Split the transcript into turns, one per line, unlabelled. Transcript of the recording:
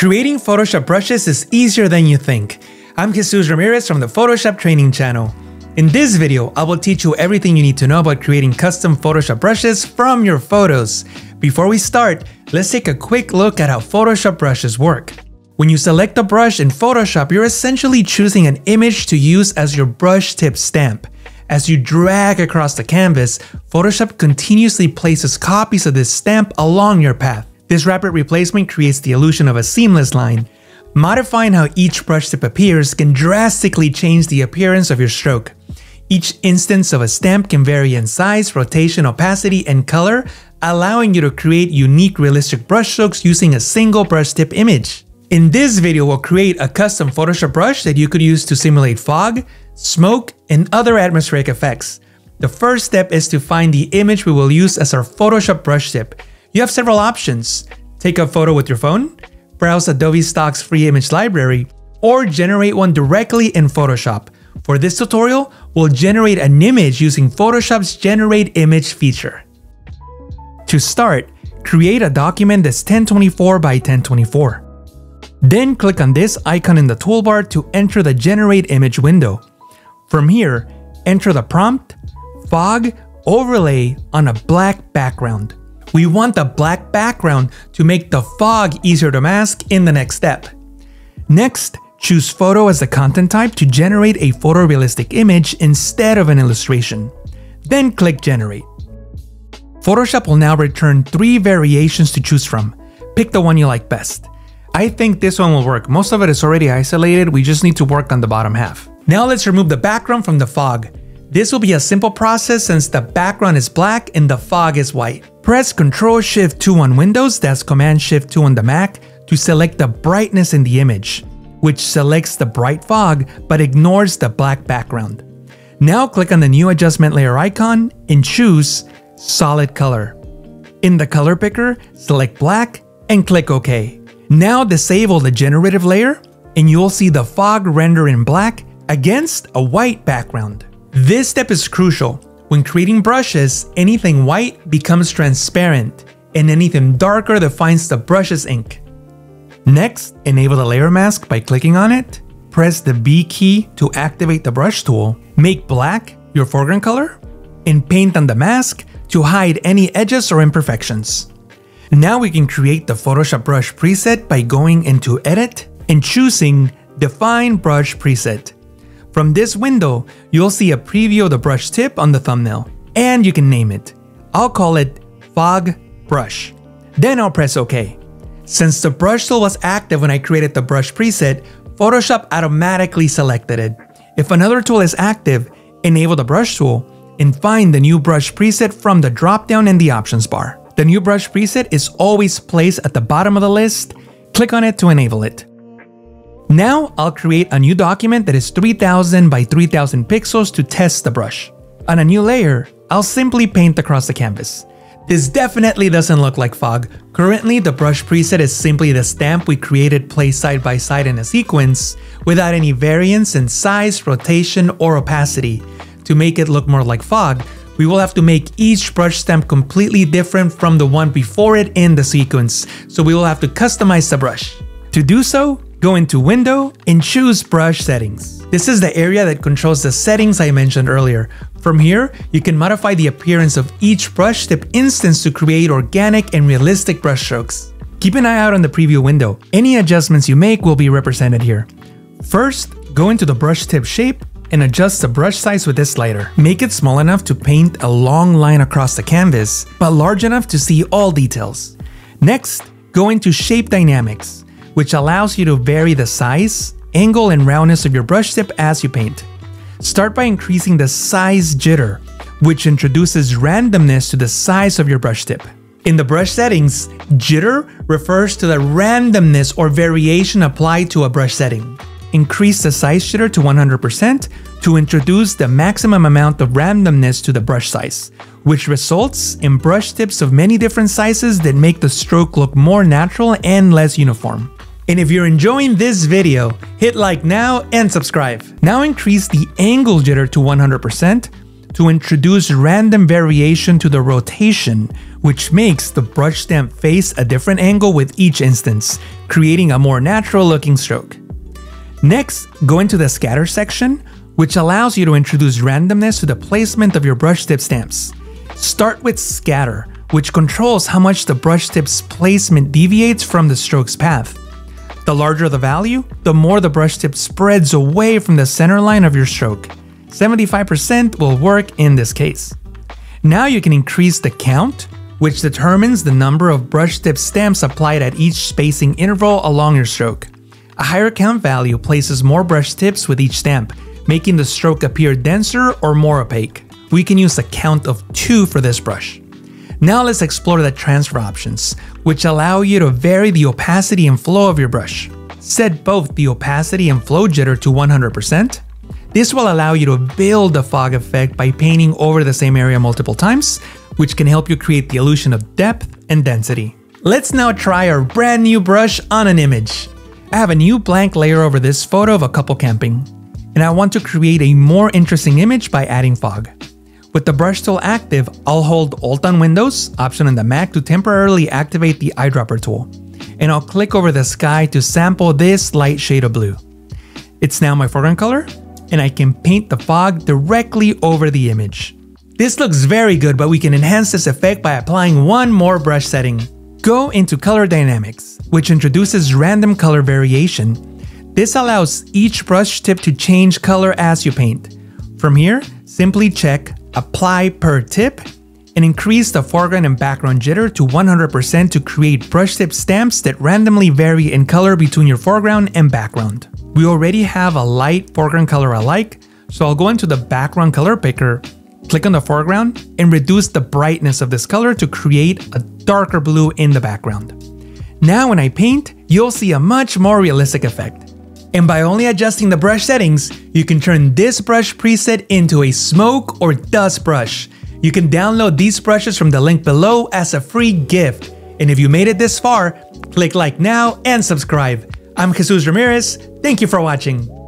Creating Photoshop brushes is easier than you think. I'm Jesús Ramirez from the Photoshop Training Channel. In this video, I will teach you everything you need to know about creating custom Photoshop brushes from your photos. Before we start, let's take a quick look at how Photoshop brushes work. When you select a brush in Photoshop, you're essentially choosing an image to use as your brush tip stamp. As you drag across the canvas, Photoshop continuously places copies of this stamp along your path. This rapid replacement creates the illusion of a seamless line. Modifying how each brush tip appears can drastically change the appearance of your stroke. Each instance of a stamp can vary in size, rotation, opacity, and color, allowing you to create unique realistic brushstrokes using a single brush tip image. In this video, we'll create a custom Photoshop brush that you could use to simulate fog, smoke, and other atmospheric effects. The first step is to find the image we will use as our Photoshop brush tip. You have several options. Take a photo with your phone, browse Adobe Stock's free image library, or generate one directly in Photoshop. For this tutorial, we'll generate an image using Photoshop's Generate Image feature. To start, create a document that's 1024 by 1024. Then click on this icon in the toolbar to enter the Generate Image window. From here, enter the prompt, fog overlay on a black background. We want the black background to make the fog easier to mask in the next step. Next, choose photo as the content type to generate a photorealistic image instead of an illustration. Then click generate. Photoshop will now return three variations to choose from. Pick the one you like best. I think this one will work. Most of it is already isolated, we just need to work on the bottom half. Now let's remove the background from the fog. This will be a simple process since the background is black and the fog is white. Press Ctrl Shift 2 on Windows, that's Command Shift 2 on the Mac, to select the brightness in the image, which selects the bright fog but ignores the black background. Now click on the new adjustment layer icon and choose Solid Color. In the color picker, select black and click OK. Now disable the generative layer and you'll see the fog render in black against a white background. This step is crucial. When creating brushes, anything white becomes transparent and anything darker defines the brush's ink. Next, enable the layer mask by clicking on it. Press the B key to activate the brush tool. Make black your foreground color and paint on the mask to hide any edges or imperfections. Now we can create the Photoshop brush preset by going into Edit and choosing Define Brush Preset. From this window, you'll see a preview of the brush tip on the thumbnail, and you can name it. I'll call it Fog Brush. Then I'll press OK. Since the brush tool was active when I created the brush preset, Photoshop automatically selected it. If another tool is active, enable the brush tool and find the new brush preset from the dropdown in the options bar. The new brush preset is always placed at the bottom of the list. Click on it to enable it. Now I'll create a new document that is 3000 by 3000 pixels to test the brush. On a new layer, I'll simply paint across the canvas. This definitely doesn't look like fog. Currently, the brush preset is simply the stamp we created placed side by side in a sequence without any variance in size, rotation, or opacity. To make it look more like fog, we will have to make each brush stamp completely different from the one before it in the sequence, so we will have to customize the brush. To do so, go into Window and choose Brush Settings. This is the area that controls the settings I mentioned earlier. From here, you can modify the appearance of each brush tip instance to create organic and realistic brushstrokes. Keep an eye out on the preview window. Any adjustments you make will be represented here. First, go into the brush tip shape and adjust the brush size with this slider. Make it small enough to paint a long line across the canvas, but large enough to see all details. Next, go into Shape Dynamics, which allows you to vary the size, angle, and roundness of your brush tip as you paint. Start by increasing the size jitter, which introduces randomness to the size of your brush tip. In the brush settings, jitter refers to the randomness or variation applied to a brush setting increase the size jitter to 100% to introduce the maximum amount of randomness to the brush size, which results in brush tips of many different sizes that make the stroke look more natural and less uniform. And if you're enjoying this video, hit like now and subscribe. Now increase the angle jitter to 100%, to introduce random variation to the rotation, which makes the brush stamp face a different angle with each instance, creating a more natural looking stroke. Next, go into the scatter section, which allows you to introduce randomness to the placement of your brush tip stamps. Start with scatter, which controls how much the brush tip's placement deviates from the stroke's path. The larger the value, the more the brush tip spreads away from the center line of your stroke. 75% will work in this case. Now you can increase the count, which determines the number of brush tip stamps applied at each spacing interval along your stroke. A higher count value places more brush tips with each stamp, making the stroke appear denser or more opaque. We can use a count of 2 for this brush. Now let's explore the transfer options, which allow you to vary the opacity and flow of your brush. Set both the opacity and flow jitter to 100%. This will allow you to build a fog effect by painting over the same area multiple times, which can help you create the illusion of depth and density. Let's now try our brand new brush on an image. I have a new blank layer over this photo of a couple camping, and I want to create a more interesting image by adding fog. With the brush tool active, I'll hold Alt on Windows, option on the Mac to temporarily activate the eyedropper tool. And I'll click over the sky to sample this light shade of blue. It's now my foreground color, and I can paint the fog directly over the image. This looks very good, but we can enhance this effect by applying one more brush setting. Go into Color Dynamics, which introduces random color variation. This allows each brush tip to change color as you paint. From here, simply check apply per tip, and increase the foreground and background jitter to 100% to create brush tip stamps that randomly vary in color between your foreground and background. We already have a light foreground color I like, so I'll go into the background color picker, click on the foreground, and reduce the brightness of this color to create a darker blue in the background. Now when I paint, you'll see a much more realistic effect. And by only adjusting the brush settings, you can turn this brush preset into a smoke or dust brush. You can download these brushes from the link below as a free gift. And if you made it this far, click like now and subscribe. I'm Jesús Ramirez, thank you for watching.